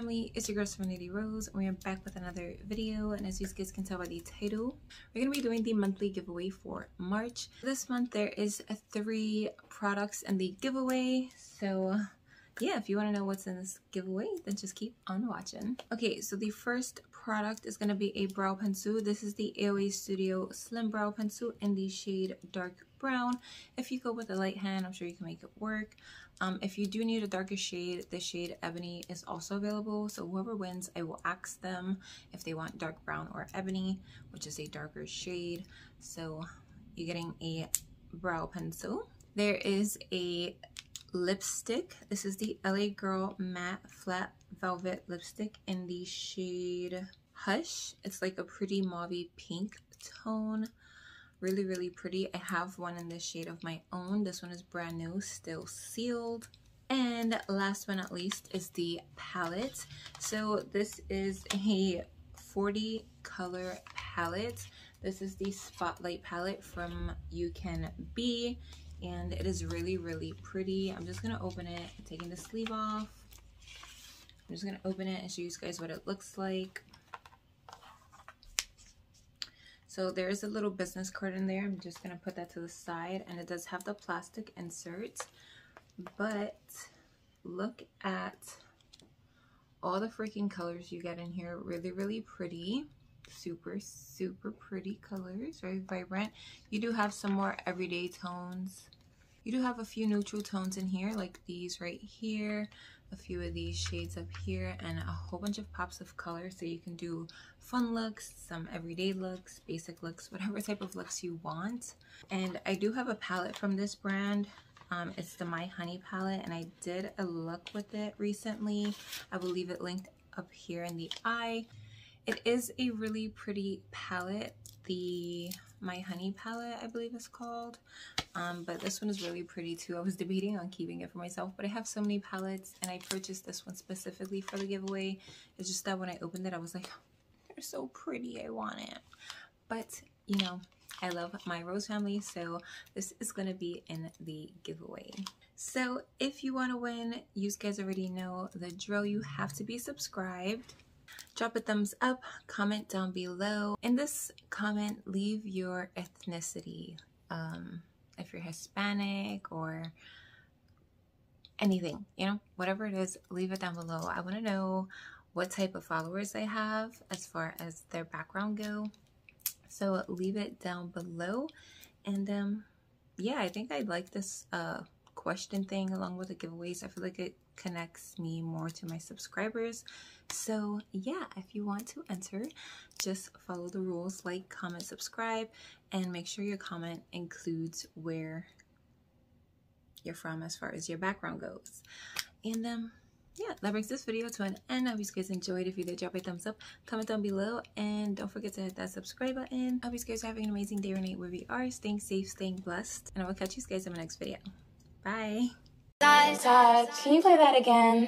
family, it's your girl Serenity Rose and we're back with another video and as you guys can tell by the title, we're going to be doing the monthly giveaway for March. This month there is three products in the giveaway, so yeah, if you want to know what's in this giveaway, then just keep on watching. Okay, so the first product is going to be a brow pencil. This is the AOA Studio Slim Brow Pencil in the shade Dark Brown. If you go with a light hand, I'm sure you can make it work. Um, if you do need a darker shade, the shade Ebony is also available. So whoever wins, I will ask them if they want dark brown or ebony, which is a darker shade. So you're getting a brow pencil. There is a lipstick. This is the LA Girl Matte Flat Velvet Lipstick in the shade Hush. It's like a pretty mauve pink tone. Really, really pretty. I have one in this shade of my own. This one is brand new, still sealed. And last but not least is the palette. So this is a 40 color palette. This is the Spotlight palette from You Can Be and it is really, really pretty. I'm just going to open it, taking the sleeve off. I'm just going to open it and show you guys what it looks like. So there is a little business card in there. I'm just going to put that to the side and it does have the plastic insert. But look at all the freaking colors you get in here. Really, really pretty super super pretty colors very vibrant. You do have some more everyday tones. You do have a few neutral tones in here like these right here a few of these shades up here and a whole bunch of pops of color. So you can do fun looks some everyday looks basic looks whatever type of looks you want. And i do have a palette from this brand. Um, it's the my honey palette and i did a look with it recently. I will leave it linked up here in the eye it is a really pretty palette. The My Honey palette, I believe it's called. Um, but this one is really pretty too. I was debating on keeping it for myself, but I have so many palettes and I purchased this one specifically for the giveaway. It's just that when I opened it, I was like, they're so pretty. I want it. But, you know, I love my Rose family, so this is going to be in the giveaway. So if you want to win, you guys already know the drill. You have to be subscribed drop a thumbs up, comment down below. In this comment, leave your ethnicity. Um, if you're Hispanic or anything, you know, whatever it is, leave it down below. I want to know what type of followers they have as far as their background go. So leave it down below. And um, yeah, I think I like this uh, question thing along with the giveaways. I feel like it connects me more to my subscribers. So yeah, if you want to enter, just follow the rules, like, comment, subscribe, and make sure your comment includes where you're from as far as your background goes. And um, yeah, that brings this video to an end. I hope you guys enjoyed. If you did, drop a thumbs up, comment down below, and don't forget to hit that subscribe button. I hope you guys are having an amazing day or night where we are, staying safe, staying blessed, and I will catch you guys in my next video. Bye. Todd, can you play that again?